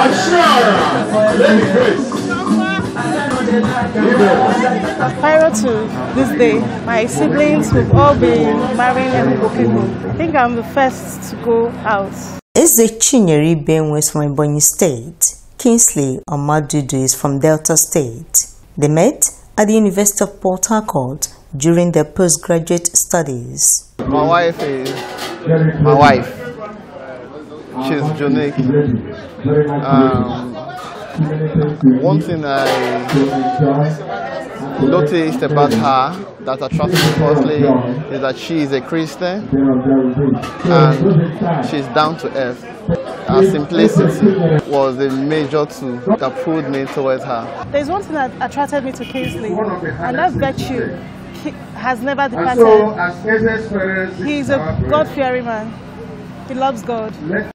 Ashara, Lady Grace. Prior to this day, my siblings will all be marrying Ebubo people. I think I'm the first to go out. Eze Chinyere Ibe-Enwo is from Ebonyi State. Kingsley Omadudu is from Delta State. They met at the University of Port Harcourt during their postgraduate studies. My wife is my wife. She's unique. Um, one thing I noticed about her that attracted me firstly is that she is a Christian and she's down to earth. Her simplicity was a major tool that pulled me towards her. There's one thing that attracted me to Kingsley, and that virtue he has never departed. He's a God-fearing man. He loves God.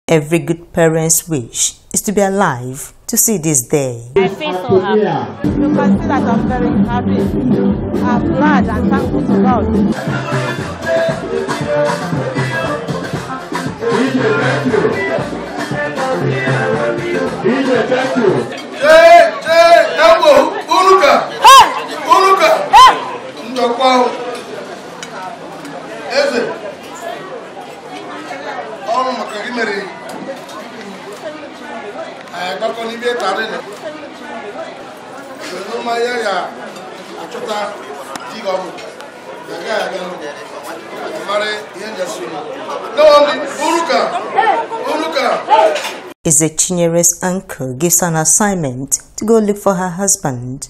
Every good parent's wish is to be alive to see this day. I feel so happy. You can see that I'm very happy. I'm glad and thankful to God. DJ, Unuka. Ezechinyere's uncle gives an assignment to go look for her husband.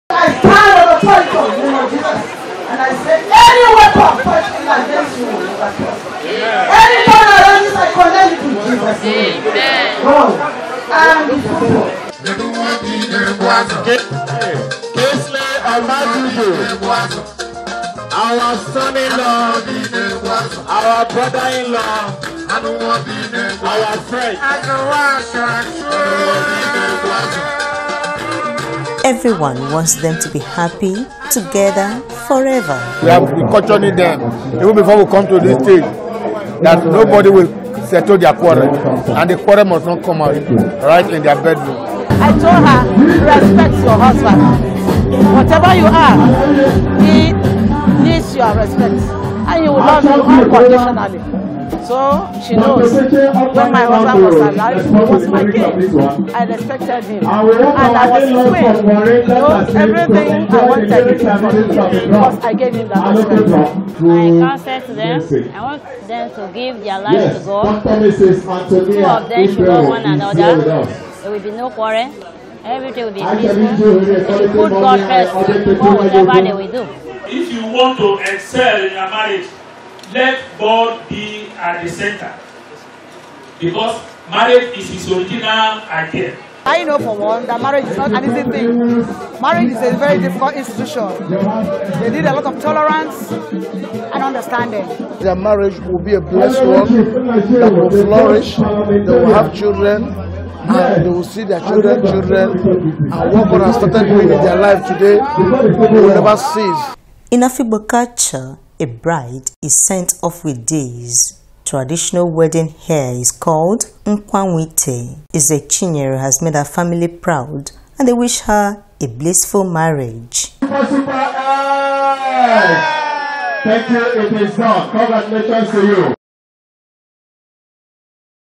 I stand on the authority of the name of Jesus. And I say, any weapon fighting against you will never prosper. Any tongue that rises, I condemn it in Jesus' name. Wrong. And. Kingsley Omadudu. Our son-in-law, our brother-in-law, our friend. Everyone wants them to be happy together forever. We have been cautioning them even before we come to this stage that nobody will settle their quarrel and the quarrel must not come out right in their bedroom. I told her, respect your husband. Whatever you are, he needs your respect. And he will love you unconditionally. So she knows when my husband was alive, he was my king. I respected him. And I was his queen. You know, everything I wanted he did for me because I gave him that respect. My counsel to them, I want them to give their lives to God. Two of them should love one another. There will be no quarrel. Everything will be peaceful. They should put God first for whatever they will do. If you want to excel in your marriage, let God be at the center. Because marriage is his original idea. I know for one that marriage is not an easy thing. Marriage is a very difficult institution. They need a lot of tolerance and understanding. Their marriage will be a blessed one that will flourish. They will have children and they will see their children, children, and what God has started doing in their life today, they will never cease. In Afibo culture, a bride is sent off with days. Traditional wedding hair is called Nkwanwite. Ezechinyere has made her family proud and they wish her a blissful marriage. Thank you, it is done. Congratulations to you.